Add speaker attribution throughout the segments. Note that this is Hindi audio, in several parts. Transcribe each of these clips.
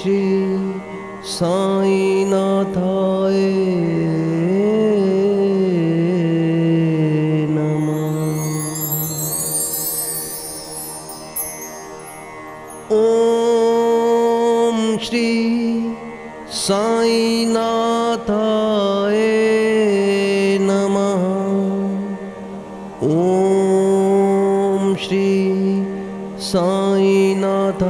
Speaker 1: श्री साई नाथाए श्री श्री साई नाथ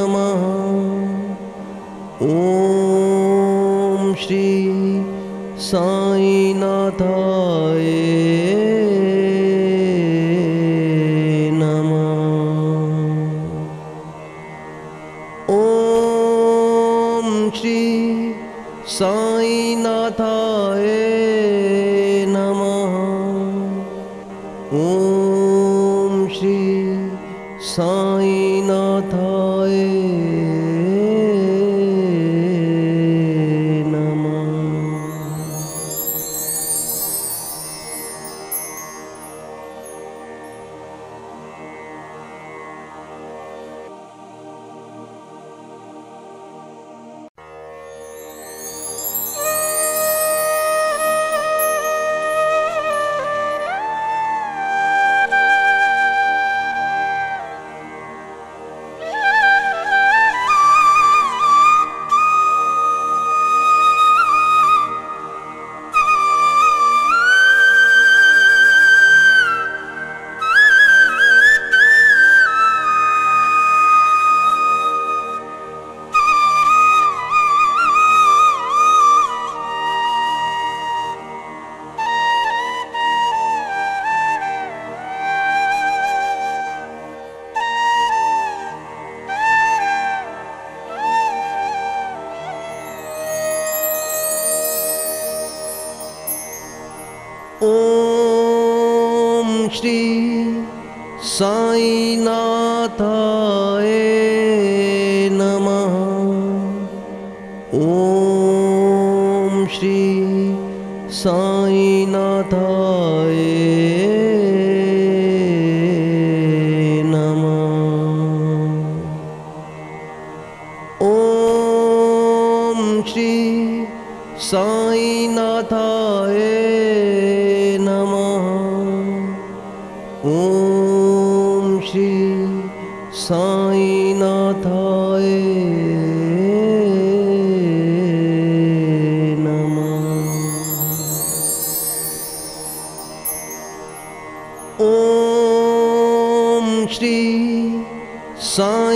Speaker 1: साई नाथ साईनाथाय नमः। श्री साई श्री साई साईनाथाय नमः। ॐ श्री साईनाथाय नमः। ॐ श्री साईनाथाय श्री साईनाथाय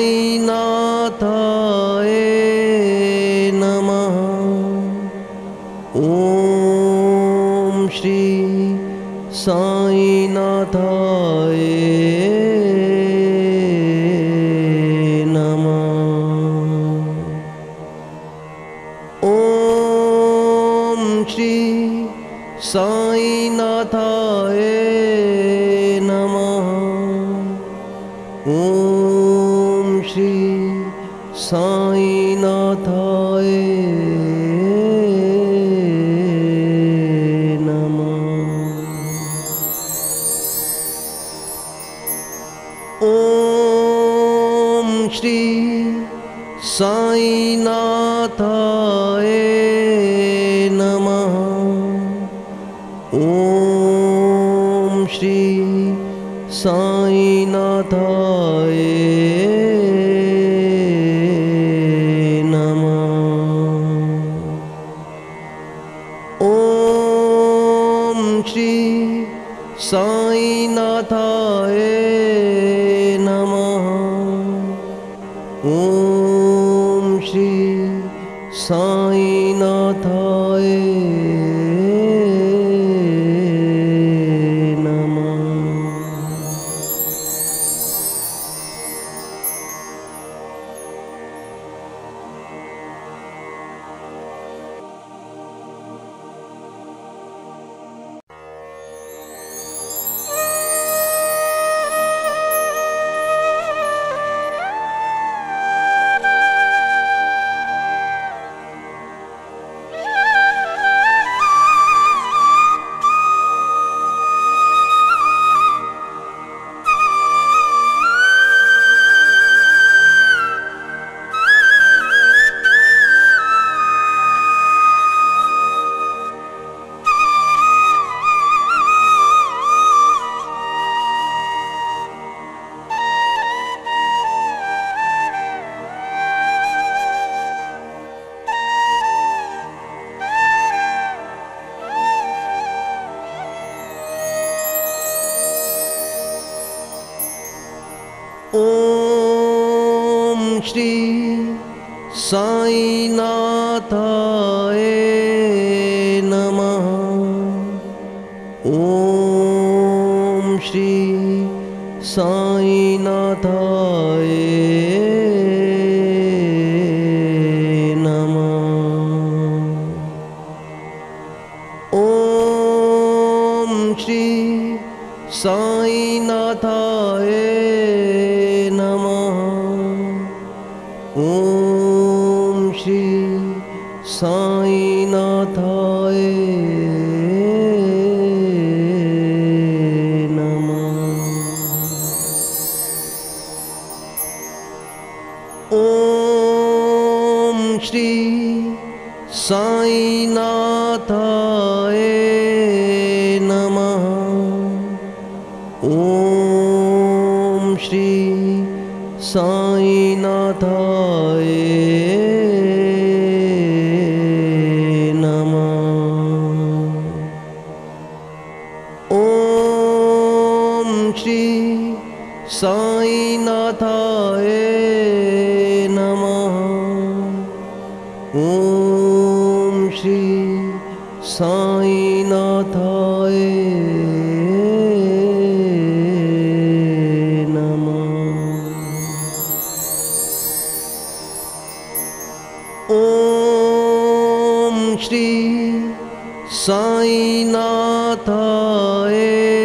Speaker 1: नमः। ॐ श्री साईनाथाय नमः। ॐ श्री साईनाथाय पहुँची साई नाथाए साईनाथाय नमः। ॐ श्री साई साईनाथाय श्री साईनाथाय नमः। ॐ श्री साईनाथाय ॐ श्री साईनाथाय कोई नमः। ओम श्री साई नाथाए श्री साई नाथाए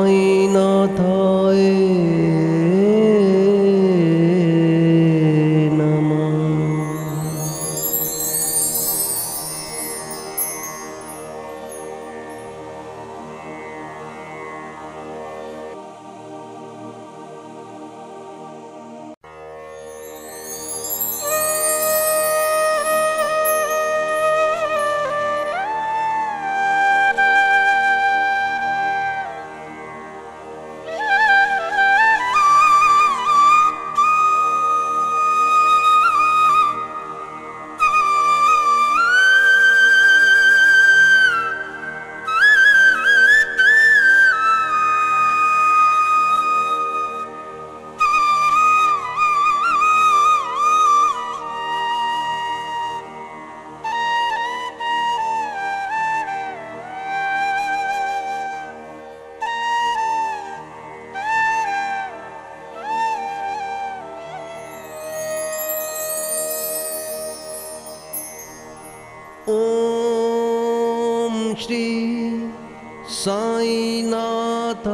Speaker 1: श्री साईनाथ